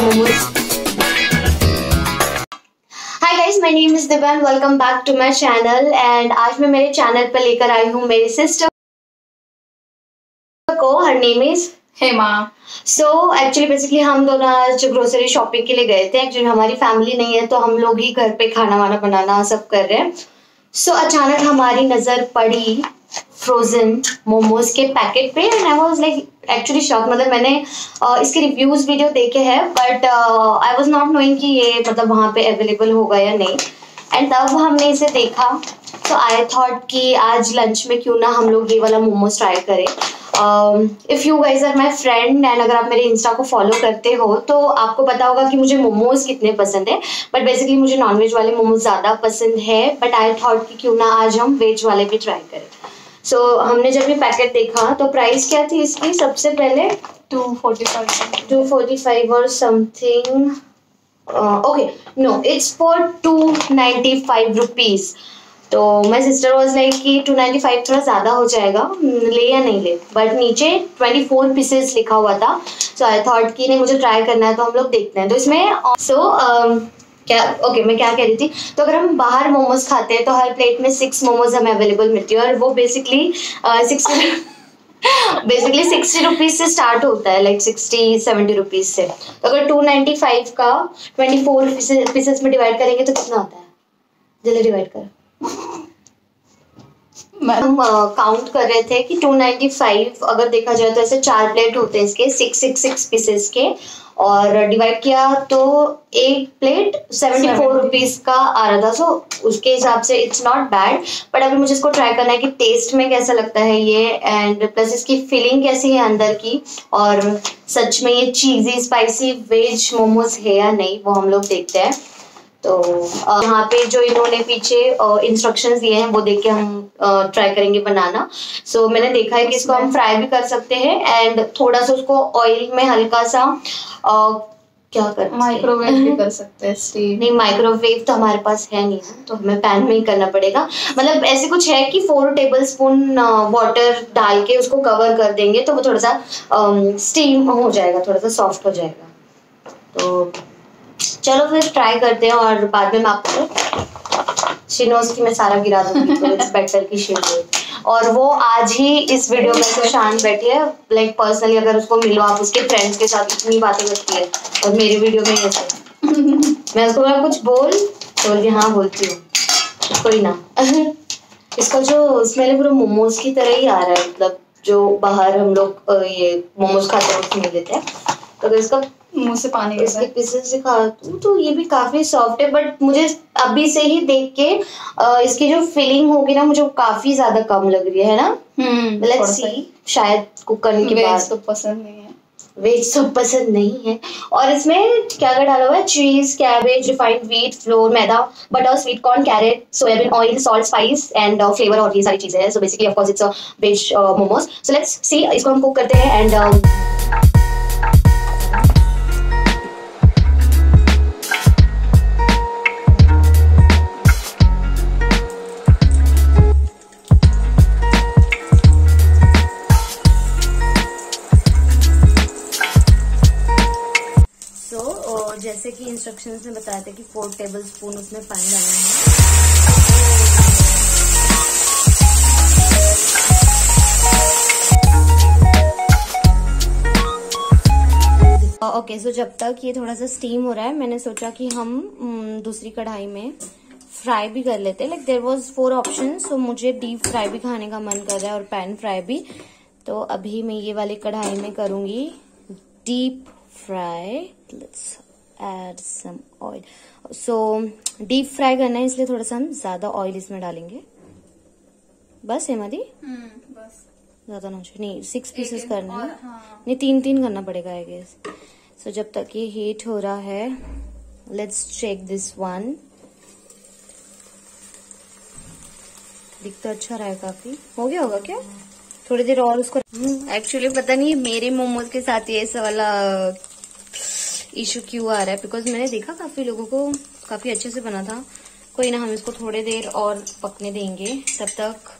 fried momos. Hi guys my name is Divya and welcome back to my channel and आज मैं मेरे channel पर लेकर आई हूँ मेरी सिस्टर को। Her name is Hema. So actually basically हम दोनों आज ग्रोसरी शॉपिंग के लिए गए थे। एक्चुअली हमारी फैमिली नहीं है तो हम लोग ही घर पे खाना वाना बनाना सब कर रहे हैं। सो so, अचानक हमारी नज़र पड़ी फ्रोजन मोमोज के पैकेट पे। And I was like actually shock मतलब मैंने इसके रिव्यूज़ वीडियो देखे हैं but I was not knowing कि ये मतलब वहाँ पे अवेलेबल होगा या नहीं. एंड तब हमने इसे देखा. तो आई थॉट कि आज लंच में क्यों ना हम लोग ये वाला मोमोज ट्राई करें. If you guys are my friend and अगर आप मेरे इंस्टा को फॉलो करते हो तो आपको पता होगा कि मुझे मोमोज कितने पसंद है. बट बेसिकली मुझे नॉनवेज वाले मोमोज ज़्यादा पसंद है. बट आई थॉट कि क्यों ना आज हम वेज वाले भी ट्राई करें. सो so, हमने जब ये पैकेट देखा तो प्राइस क्या थी इसकी? सबसे पहले two forty five two forty five और something okay no it's for two ninety five rupees तो माई सिस्टर वॉज़ लाइक कि टू नाइन्टी फाइव थोड़ा ज़्यादा हो जाएगा ले या नहीं ले? बट नीचे ट्वेंटी फोर पीसेस लिखा हुआ था सो आई थॉट कि नहीं मुझे ट्राई करना है तो हम लोग देखते हैं। तो इसमें सो so, um, क्या ओके okay, मैं क्या कह रही थी? तो अगर हम बाहर मोमोज खाते हैं तो हर प्लेट में सिक्स मोमोज हमें अवेलेबल मिलती है और वो basically sixty basically sixty rupees से स्टार्ट होता है लाइक सिक्सटी सेवेंटी रुपीज़ से। तो अगर टू नाइनटी फाइव का ट्वेंटी फोर पीसेस में डिवाइड करेंगे तो कितना होता है? जल्दी डिवाइड कर। हम काउंट कर रहे थे कि 295 अगर देखा जाए तो ऐसे चार प्लेट होते हैं इसके सिक्स सिक्स सिक्स पीसेस के और डिवाइड किया तो एक प्लेट सेवेंटी फोर रुपीज़ का आ रहा था। सो उसके हिसाब से इट्स नॉट बैड बट अभी मुझे इसको ट्राई करना है कि टेस्ट में कैसा लगता है ये एंड प्लस इसकी फीलिंग कैसी है अंदर की और सच में ये चीज़ी स्पाइसी वेज मोमोज है या नहीं वो हम लोग देखते हैं। तो यहाँ पे जो इन्होंने पीछे इंस्ट्रक्शंस दिए हैं वो देख के हम ट्राई करेंगे बनाना। सो so, मैंने देखा है कि इसको हम फ्राई भी कर सकते हैं एंड थोड़ा सा उसको ऑयल में हल्का सा आ, क्या कर माइक्रोवेव भी कर सकते हैं स्टीम नहीं माइक्रोवेव तो हमारे पास है नहीं तो हमें पैन में ही करना पड़ेगा। मतलब ऐसे कुछ है कि फोर टेबल स्पून वाटर डाल के उसको कवर कर देंगे तो वो थोड़ा सा स्टीम हो जाएगा थोड़ा सा सॉफ्ट हो जाएगा। तो चलो फिर ट्राई करते हैं और बाद में मैं आपको शिनोज की मैं सारा गिरा दूँगी तो इट्स बेटर की शी और वो आज ही इस वीडियो में तो शान बैठी है लाइक पर्सनली अगर उसको मिलो, आप उसके फ्रेंड्स के साथ इतनी बातें करती है और मेरी वीडियो में ऐसे मैं उसको मैं कुछ बोल? तो बोलती हाँ बोलती हूँ। कोई ना। इसका जो स्मेल पूरा मोमोज की तरह ही आ रहा है मतलब जो बाहर हम लोग ये मोमोज खाते हैं, उसमें देते हैं। तो इसका मुँह से पानी इसके पीसेस दिखा तो ये भी काफ़ी सॉफ्ट है बट मुझे अभी से ही देख के इसकी जो फीलिंग होगी ना मुझे काफ़ी ज़्यादा कम लग रही है ना? Let's hmm, see. शायद कुक करने के बाद। तो पसंद नहीं है। वेज तो पसंद नहीं है। और इसमें क्या क्या डाला हुआ है? Cheese cabbage refined wheat flour maida butter sweet corn carrot soybean oil salt spice and flavour और ये सारी चीज़ें हैं। So basically of course it's a veg momos so let's see इसको हम कुक करते हैं एंड जैसे कि इंस्ट्रक्शंस में बताया था कि फोर टेबल स्पून उसमें पानी डालना है। ओके सो जब तक ये थोड़ा सा स्टीम हो रहा है, मैंने सोचा कि हम दूसरी कढ़ाई में फ्राई भी कर लेते। Like there was four option so मुझे डीप फ्राई भी खाने का मन कर रहा है और पैन फ्राई भी। तो अभी मैं ये वाली कढ़ाई में करूँगी deep fry let's add some oil so deep fry करना है इसलिए थोड़ा सा हम ज़्यादा ऑयल इसमें डालेंगे। बस है मदी हम्म, बस। ज़्यादा ना नहीं सिक्स पीसेस करना है। हाँ। नहीं तीन तीन करना पड़ेगा आई गेस सो जब तक ये हीट हो रहा है लेट्स चेक दिस वन दिखता अच्छा रहा है काफ़ी। हो गया होगा क्या? थोड़ी देर और उसको एक्चुअली हम्म, पता नहीं मेरे मोमोज के साथ ये वाला इशू क्यों आ रहा है? बिकॉज़ मैंने देखा काफ़ी लोगों को काफ़ी अच्छे से बना था। कोई ना, हम इसको थोड़ी देर और पकने देंगे। तब तक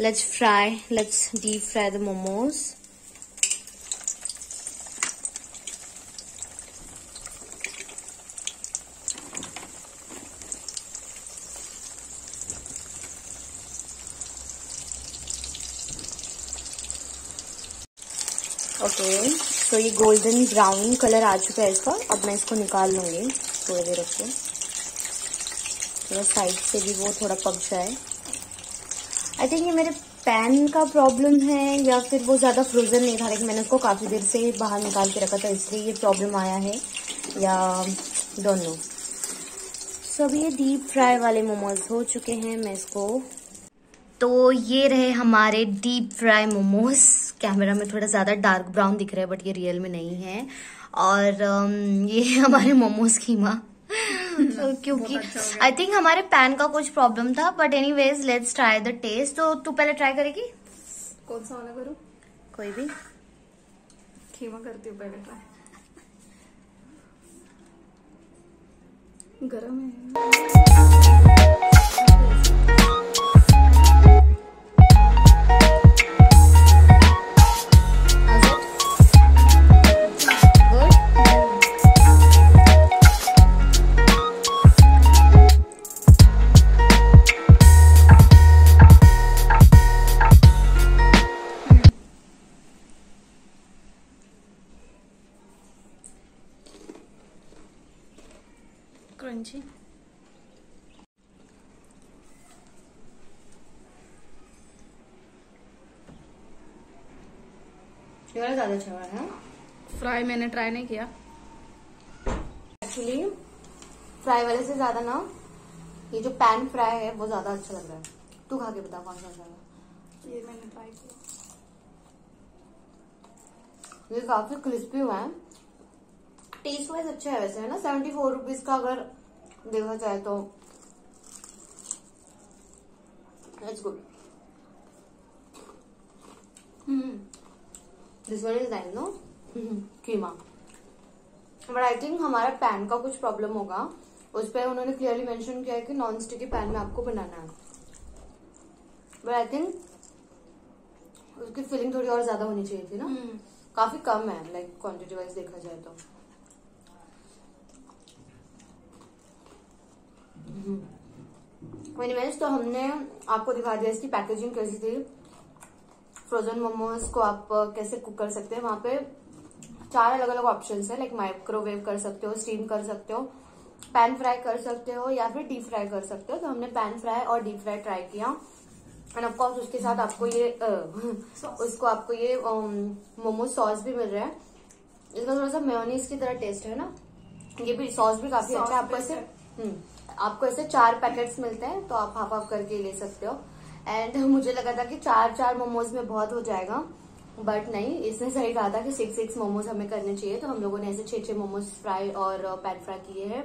let's fry let's deep fry the momos Okay. तो ये गोल्डन ब्राउन कलर आ चुका है इसका। अब मैं इसको निकाल लूँगी। थोड़ी देर रख थोड़ा साइड से भी वो थोड़ा पक जाए। आई थिंक ये मेरे पैन का प्रॉब्लम है या फिर वो ज़्यादा फ्रोजन नहीं था, लेकिन मैंने उसको काफ़ी देर से बाहर निकाल के रखा था, इसलिए ये प्रॉब्लम आया है। या दोनों सब ये डीप फ्राई वाले मोमोज हो चुके हैं, मैं इसको तो ये रहे हमारे डीप फ्राई मोमोज कैमरा में थोड़ा ज़्यादा डार्क ब्राउन दिख रहा है बट ये रियल में नहीं है। और um, ये हमारे मोमोज कीमा क्योंकि आई थिंक अच्छा हमारे पैन का कुछ प्रॉब्लम था but anyway let's try the taste तो तू पहले ट्राई करेगी? कौन सा वाला करूँ? कोई भी। खीमा करती हूँ पहले ट्राई गरम है। ज़्यादा अच्छा है? फ्राई मैंने ट्राई नहीं किया। एक्चुअली फ्राई वाले से ज़्यादा ना ये जो पैन फ्राई है वो ज़्यादा अच्छा लग रहा है। तू खा के बता कौन सा अच्छा ये मैंने ट्राई किया। ये काफ़ी क्रिस्पी हुआ है। टेस्ट वाइज अच्छा है वैसे है ना? सेवेंटी फोर रुपीज़ का अगर देखा जाए तो। It's good this one is nice no keema but I think हमारा पैन का कुछ प्रॉब्लम होगा। उस पर उन्होंने क्लियरली मेंशन किया है कि नॉन स्टिकी पैन में आपको बनाना है। बट आई थिंक उसकी फिलिंग थोड़ी और ज़्यादा होनी चाहिए थी ना। हम्म। काफ़ी कम है लाइक क्वांटिटी वाइज देखा जाए तो। एनीवेज तो हमने आपको दिखा दिया इसकी पैकेजिंग कैसी थी। फ्रोजन मोमोज को आप कैसे कुक कर सकते हैं वहाँ पे चार अलग अलग ऑप्शन है लाइक माइक्रोवेव कर सकते हो स्टीम कर सकते हो पैन फ्राई कर सकते हो या फिर डीप फ्राई कर सकते हो। तो हमने पैन फ्राई और डीप फ्राई ट्राई किया। एंड ऑफकोर्स उसके साथ आपको ये उसको आपको ये मोमो सॉस भी मिल रहा है। इसका थोड़ा सा मेयोनीज की तरह टेस्ट है ना? ये भी सॉस भी काफ़ी अच्छा है। आपको ऐसे आपको ऐसे चार पैकेट्स मिलते हैं तो आप हाफ़ हाफ़ करके ले सकते हो। एंड मुझे लगा था कि चार चार मोमोज में बहुत हो जाएगा। बट नहीं इसने सही कहा था कि सिक्स सिक्स मोमोज हमें करने चाहिए तो हम लोगों ने ऐसे छह छह मोमोज फ्राई और पैन फ्राई किए हैं।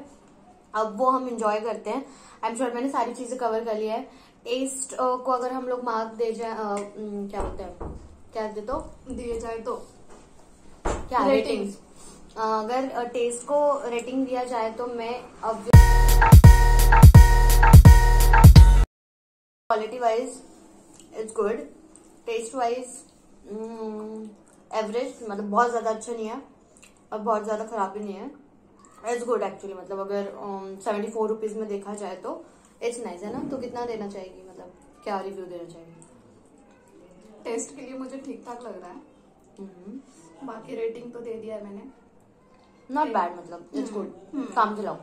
अब वो हम इंजॉय करते हैं। आई एम श्योर मैंने सारी चीज़ें कवर कर लिया है। टेस्ट को अगर हम लोग मार्क दे जाए क्या बोलते हैं? क्या दे तो दिए जाए तो। क्या रेटिंग्स अगर टेस्ट को रेटिंग दिया जाए तो मैं अब quality wise it's good taste wise average मतलब बहुत ज़्यादा अच्छा नहीं है और बहुत ज़्यादा खराब भी नहीं है। इट्स गुड एक्चुअली मतलब अगर सेवेंटी फोर रुपीज़ में देखा जाए तो इट्स नाइस है ना? तो कितना देना चाहेगी मतलब क्या रिव्यू देना चाहेगी? टेस्ट के लिए मुझे ठीक ठाक लग रहा है। हम्म। बाकी रेटिंग तो दे दिया है मैंने। नॉट बैड मतलब इट्स गुड हम्म। काम चलाओ।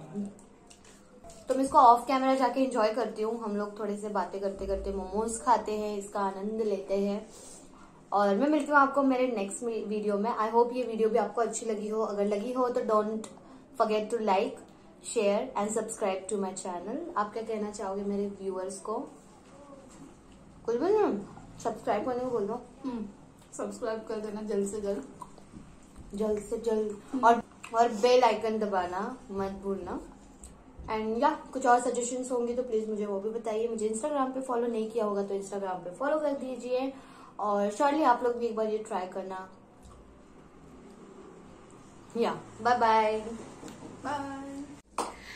तो मैं इसको ऑफ़ कैमरा जाके एंजॉय करती हूँ। हम लोग थोड़े से बातें करते करते मोमोज खाते हैं इसका आनंद लेते हैं। और मैं मिलती हूँ आपको मेरे नेक्स्ट वीडियो में। आई होप ये वीडियो भी आपको अच्छी लगी हो। अगर लगी हो तो don't forget to like share and subscribe to my channel आप क्या कहना चाहोगे मेरे व्यूअर्स को? कुछ बोल सब्सक्राइब करने को बोल दो। सब्सक्राइब कर देना जल्द से जल्द। जल्द से जल्द। और और बेल आइकन दबाना मत भूलना। एंड या कुछ और सजेशन होंगे तो प्लीज़ मुझे वो भी बताइए। मुझे इंस्टाग्राम पे फॉलो नहीं किया होगा तो इंस्टाग्राम पे फॉलो कर दीजिए। और श्योरली आप लोग भी एक बार ये ट्राई करना। या bye bye bye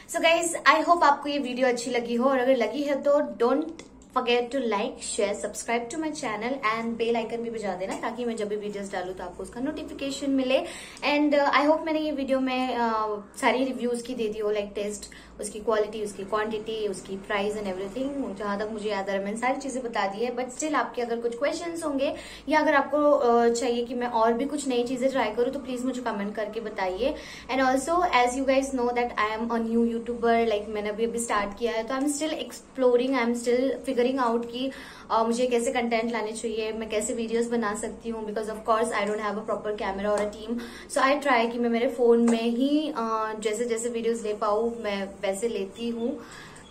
so guys I hope आपको ये वीडियो अच्छी लगी हो। और अगर लगी है तो don't forget to like share subscribe to my channel and bell icon भी बजा देना ताकि मैं जब भी वीडियोस डालू तो आपको उसका नोटिफिकेशन मिले। एंड आई होप मैंने ये वीडियो में uh, सारी रिव्यूज़ की दे दी हो लाइक टेस्ट उसकी क्वालिटी उसकी क्वांटिटी उसकी प्राइस एंड एवरीथिंग जहाँ तक मुझे याद आ रहा है मैंने सारी चीज़ें बता दी है। बट स्टिल आपके अगर कुछ क्वेश्चन होंगे या अगर आपको uh, चाहिए कि मैं और भी कुछ नई चीज़ें ट्राई करूँ तो प्लीज़ मुझे कमेंट करके बताइए। And also as you guys know that I am a new YouTuber like मैंने अभी अभी स्टार्ट किया है तो I am still exploring I am still figuring out की uh, मुझे कैसे कंटेंट लाने चाहिए मैं कैसे वीडियोस बना सकती हूँ because of course I don't have a proper camera और a team so I try कि मैं मेरे फ़ोन में ही uh, जैसे जैसे वीडियोस ले पाऊँ मैं वैसे लेती हूँ.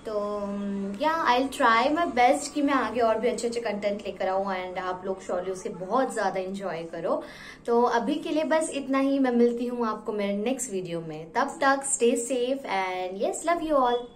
तो या आई ट्राई माई बेस्ट कि मैं आगे और भी अच्छे अच्छे कंटेंट लेकर आऊँ एंड आप लोग श्योरली उसे बहुत ज़्यादा इंजॉय करो. तो अभी के लिए बस इतना ही मैं मिलती हूँ आपको मेरे नेक्स्ट वीडियो में. तब तक stay safe and yes love you all